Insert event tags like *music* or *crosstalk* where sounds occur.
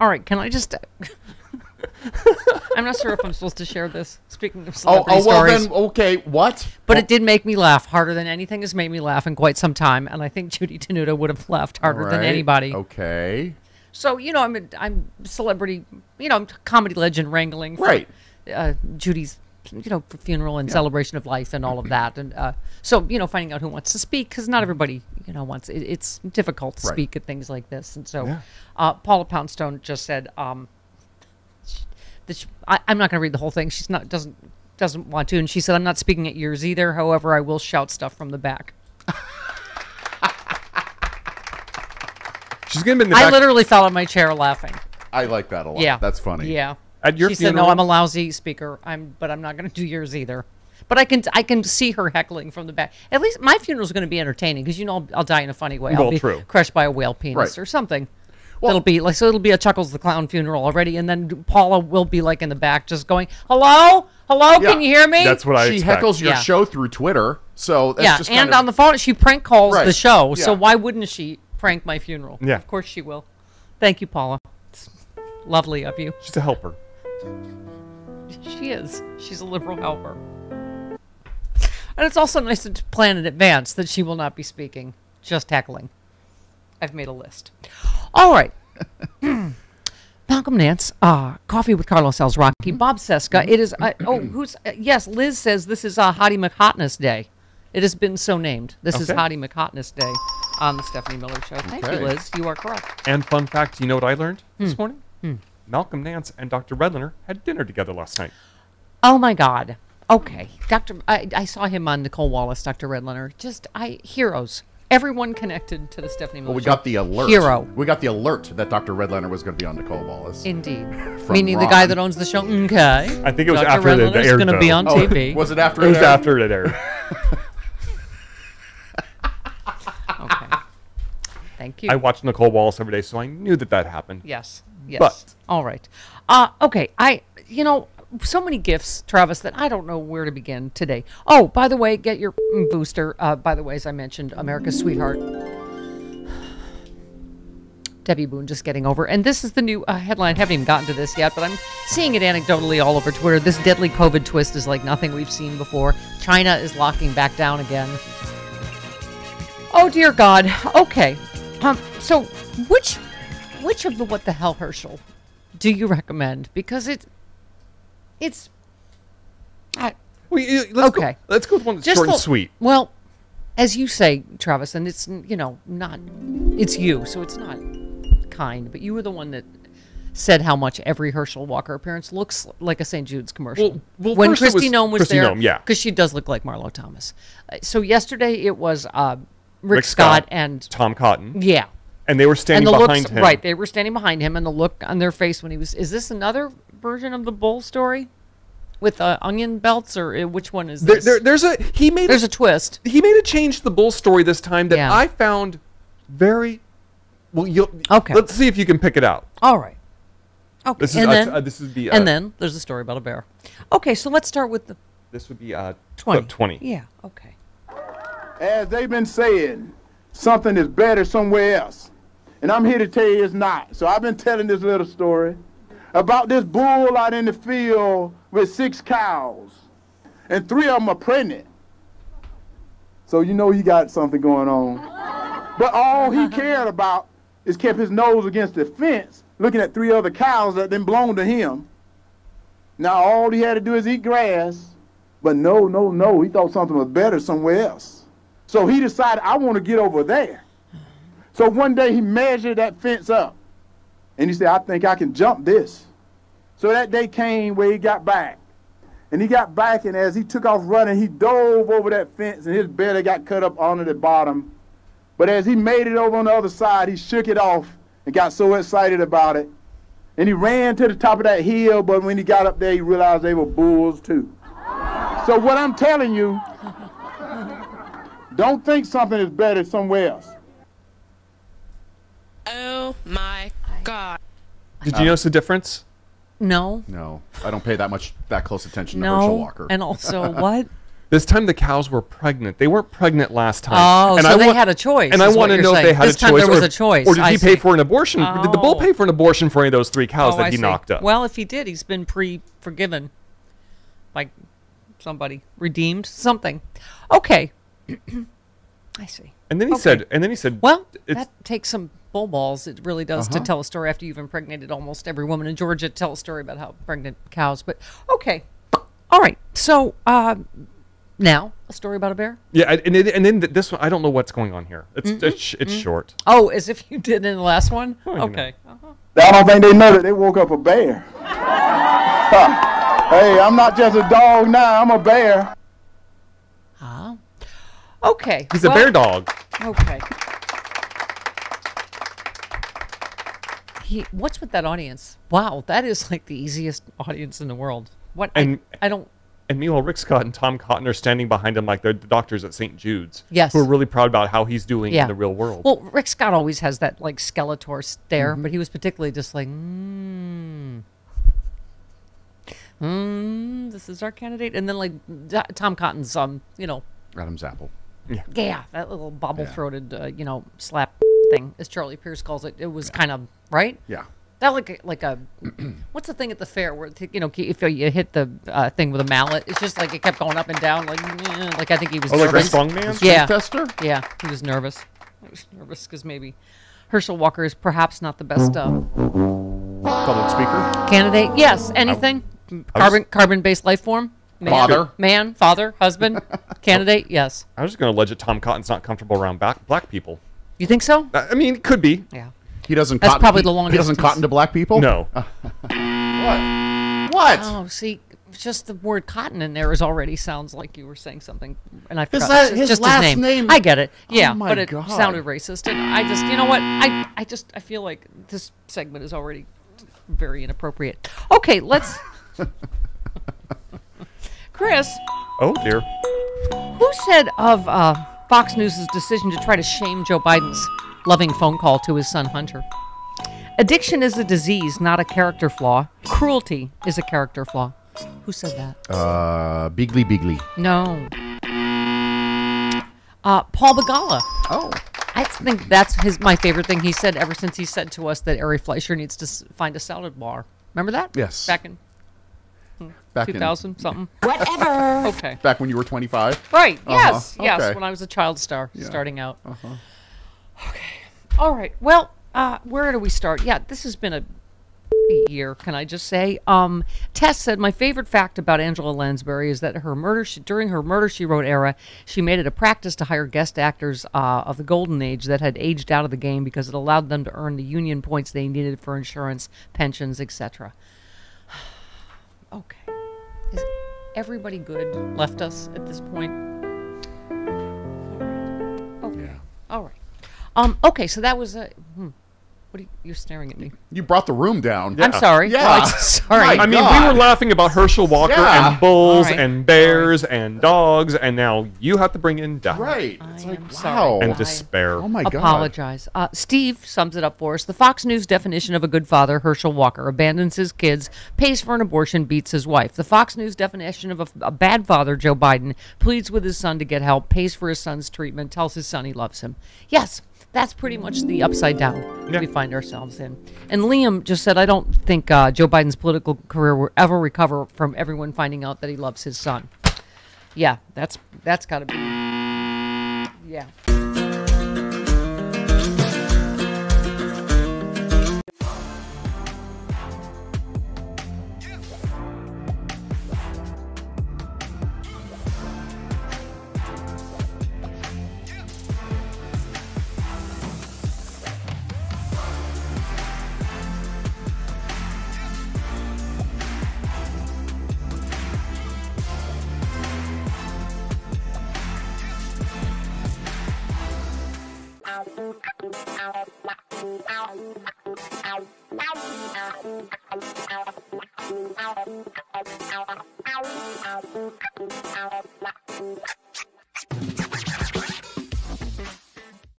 All right, can I just? I'm not sure if I'm supposed to share this. Speaking of Oh, celebrity oh well stories, then okay. What? but it did make me laugh harder than anything has made me laugh in quite some time, and I think Judy Tenuta would have laughed harder than Right, anybody. Okay. So you know, I'm a, I'm celebrity, you know, I'm comedy legend wrangling for, Right. uh, Judy's, you know, funeral and celebration of life and all of that, and uh, so you know, finding out who wants to speak because not everybody, you know, wants. It, it's difficult to Right. speak at things like this, and so Yeah. uh, Paula Poundstone just said um, that she, I, I'm not going to read the whole thing. She's not doesn't doesn't want to, and she said I'm not speaking at yours either. However, I will shout stuff from the back. *laughs* She's gonna be in the I back literally fell in my chair laughing. I like that a lot. Yeah, That's funny. Yeah. At your she said, "No. I'm a lousy speaker. I'm, but I'm not going to do yours either." But I can, I can see her heckling from the back. At least my funeral's going to be entertaining because you know I'll, I'll die in a funny way. I'll Well, be true. crushed by a whale penis Right. or something. Well, it'll be like so. It'll be a Chuckles the Clown funeral already, and then Paula will be like in the back, just going, "Hello, hello, Yeah. can you hear me?" That's what I She expect. heckles your Yeah. show through Twitter, so that's yeah, just and kind of, on the phone, she prank calls the Right. show. So why wouldn't she prank my funeral? Yeah. of course she will. Thank you, Paula. It's lovely of you. She's a helper. She is. She's a liberal helper. And it's also nice to plan in advance that she will not be speaking, just heckling. I've made a list. All right. *clears throat* Malcolm Nance, uh, Coffee with Carlos Alazraqui, Bob Cesca. It is, uh, oh, who's, uh, yes, Liz says this is uh, Hottie McHotness Day. It has been so named. This is Okay. Hottie McHotness Day on the Stephanie Miller Show. Thank Okay. you, Liz. You are correct. And fun fact, you know what I learned Hmm. this morning? Malcolm Nance and Dr. Redlener had dinner together last night. Oh my God. Okay, Doctor. I, I saw him on Nicolle Wallace, Doctor Redlener. Just I heroes. Everyone connected to the Stephanie Miller. Well, we Show. got the alert. Hero. We got the alert that Dr. Redlener was going to be on Nicolle Wallace. Indeed. *laughs* From Meaning the guy that owns the show. Okay. I think it was Dr. after it Redlener's aired, going to be though. on Oh, TV. was it after? It was aired? after it aired. *laughs* Okay. Thank you. I watch Nicolle Wallace every day, so I knew that that happened. Yes. Yes. But- all right. Uh, okay. I. You know. So many gifts, Travis, that I don't know where to begin today. Oh, by the way, get your booster. Uh, by the way, as I mentioned, America's Sweetheart. *sighs* Debbie Boone just getting over. And this is the new uh, headline. I haven't even gotten to this yet, but I'm seeing it anecdotally all over Twitter. This deadly COVID twist is like nothing we've seen before. China is locking back down again. Oh dear God. Okay. Um. So, which, which of the what the hell Herschel, do you recommend? Because it, it's, I, We, let's Okay. Go, let's go with one that's just short and sweet. Well, as you say, Travis, and it's you know not, it's you, so it's not kind, but you were the one that said how much every Herschel Walker appearance looks like a St. Jude's commercial. Well- well, when Kristi was Noem was Kristi there, Noem, yeah. because she does look like Marlo Thomas. Uh, so yesterday it was uh, Rick, Rick Scott, Scott. and Tom Cotton. yeah, And they were and standing the behind looks him. right. They were standing behind him, and the look on their face when he was. Is this another version of the bull story with uh, onion belts, or uh, which one is this? there, there's a he made There's a, a twist. he made a change to the bull story this time that Yeah. I found very well. You'll, Okay. Let's see if you can pick it out. All right. Okay. This is and uh, then, uh, this is the uh, and then there's a story about a bear. Okay, so let's start with the this would be uh 20. clip twenty. Yeah, okay. as they've been saying, something is better somewhere else. And I'm here to tell you it's not. So I've been telling this little story about this bull out in the field with six cows. And three of them are pregnant. So you know he got something going on. But all he cared about is kept his nose against the fence, looking at three other cows that then belonged to him. Now all he had to do is eat grass. But no, no, no, he thought something was better somewhere else. So he decided, I want to get over there. So one day he measured that fence up. And he said, I think I can jump this. So that day came where he got back. And he got back, and as he took off running, he dove over that fence, and his belly got cut up onto the bottom. But as he made it over on the other side, he shook it off and got so excited about it. And he ran to the top of that hill, but when he got up there, he realized they were bulls too. So what I'm telling you, don't think something is better somewhere else. Oh my god. Did you um, notice the difference? No, No, I don't pay that much that close attention to Herschel no, Walker. and also *laughs* what? This time the cows were pregnant. They weren't pregnant last time. Oh, so I they want- had a choice, And I want to you're know if they had This a time there was or, a choice. Or did I he pay for an abortion? Did the bull Oh. pay for an abortion for any of those three cows Oh, that I he see. knocked up? Well, if he did, he's been pre-forgiven by somebody, redeemed, something. Okay, *clears throat* I see. and then he okay. said, and then he said, Well, it's, that takes some bull balls. It really does to Uh-huh. tell a story after you've impregnated almost every woman in Georgia. Tell a story about how pregnant cows. But okay, all right. So uh, now a story about a bear. yeah, and, and then- and then this one, I don't know what's going on here. It's it's, sh- it's short. Oh, as if you did in the last one. Oh, you know. okay. I don't think they know that they woke up a bear. Hey, I'm not just a dog now, I'm a bear. Ah. Okay. He's a bear dog. Okay. He, what's with that audience? Wow, that is like the easiest audience in the world. What? And- I, I don't. And meanwhile, Rick Scott and Tom Cotton are standing behind him like they're the doctors at St. Jude's. Yes. Who are really proud about how he's doing Yeah. in the real world. Well, Rick Scott always has that like Skeletor stare, but he was particularly just like, mm, mm, this is our candidate, and then like D- Tom Cotton's, um, you know, Adam's apple. yeah, that little bobble-throated, uh, you know, slap thing, as Charlie Pierce calls it. It was kind of right. Yeah. That like like a *clears throat* what's the thing at the fair where you know if you hit the uh, thing with a mallet, it's just like it kept going up and down. Like like I think he was oh, like a nervous. man? Yeah. Fester? Yeah, he was nervous. He was nervous because maybe Herschel Walker is perhaps not the best uh, Public speaker? candidate. Yes, anything carbon carbon based life form. Man, Father. man, father, husband, *laughs* candidate. Yes, I was just going to allege that Tom Cotton's not comfortable around back, black people. You think so? I I mean, it could be. Yeah. He doesn't That's cotton, probably he, the longest. He doesn't distance. cotton to black people? No. *laughs* What? What? Oh, see, just the word cotton in there is already sounds like you were saying something, and I His forgot la- his just last name. name- I get it. Yeah, Oh my but it God. sounded racist, and I just, you know what? I, I just, I feel like this segment is already very inappropriate. Okay, let's. *laughs* Chris, Oh, dear. who said of uh, Fox News' decision to try to shame Joe Biden's loving phone call to his son Hunter? Addiction is a disease, not a character flaw. Cruelty is a character flaw. Who said that? Uh, Beagly Beagly. No. Uh, Paul Begala. Oh. I think that's his my favorite thing he said ever since he said to us that Ari Fleischer needs to s- find a salad bar. Remember that? Yes. Back in Back 2000 something. Whatever. Okay. back when you were 25. Right. Uh-huh. Yes. Yes. Okay. When I was a child star starting out. Uh-huh. Okay. All right. Well, uh, where do we start? Yeah, this has been a, a year. Can I just say? Um, Tess said my favorite fact about Angela Lansbury is that her murder she, during her murder she wrote era, she made it a practice to hire guest actors uh, of the golden age that had aged out of the game because it allowed them to earn the union points they needed for insurance, pensions, etc. okay. Is everybody good left us at this point? Okay. Yeah. All right. Um. Okay. So that was a. Hmm. What are you? You're staring at me. You brought the room down. I'm sorry. Yeah. I- *laughs* sorry. My I mean, we were laughing about Herschel Walker Yeah. and bulls All right. and bears and dogs, and now you have to bring in death Right. I It's like, wow. sorry. and I- despair. Oh my God. Apologize. Uh, Steve sums it up for us. The Fox News definition of a good father, Herschel Walker, abandons his kids, pays for an abortion, beats his wife. The Fox News definition of a, a bad father, Joe Biden, pleads with his son to get help, pays for his son's treatment, tells his son he loves him. Yes, that's pretty much the upside down Yeah. we find ourselves in. And Liam just said, I don't think uh, Joe Biden's political career will ever recover from everyone finding out that he loves his son. Yeah, that's that's got to be. Thank you.